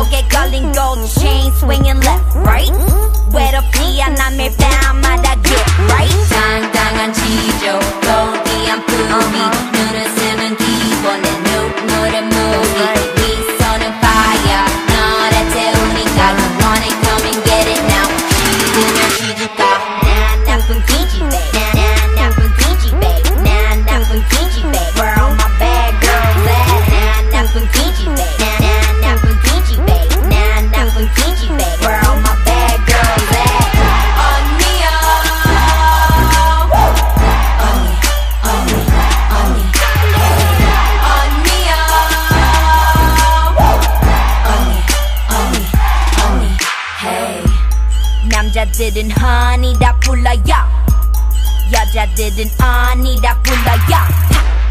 목에 걸린 gold chain swinging left right. 외롭지 않아 밀 남자들은 honey 다 불러요 여자들은 honey 다 불러요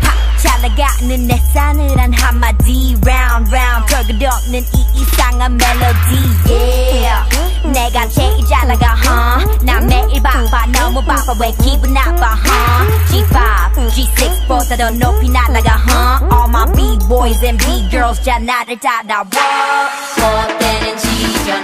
팍팍 잘 나가는 내 싸늘한 한마디 round round 별것 없는 이 이상한 멜로디 yeah 내가 제일 잘 나가 huh 나 매일 바빠 너무 바빠 왜 기분 나빠 huh G5 G6보다 더 높이 날아가 huh All my B-boys and B-girls 자 나를 따라와 뭐 때는 지전